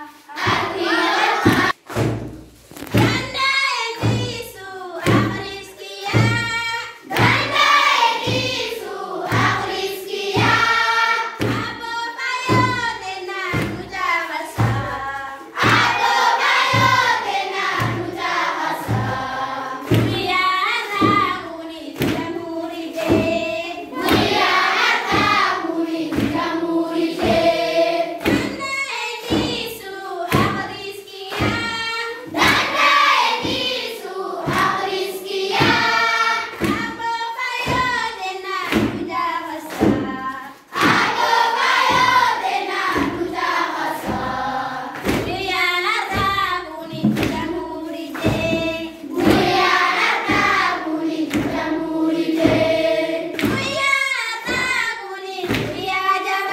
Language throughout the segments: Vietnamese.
Happy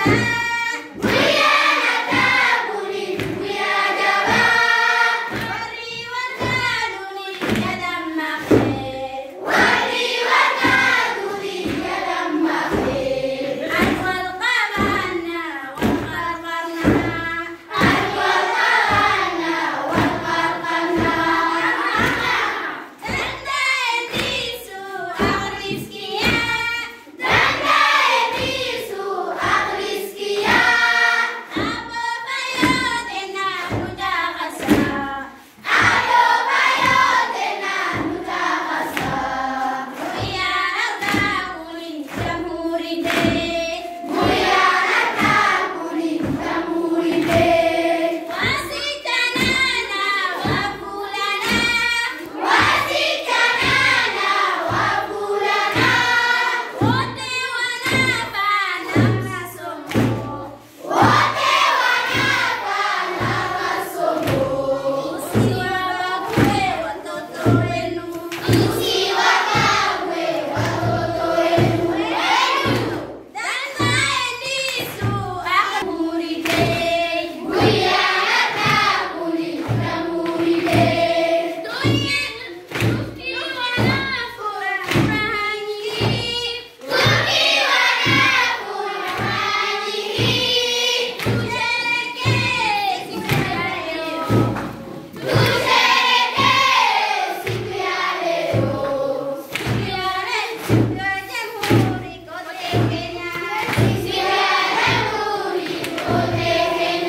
Yeah.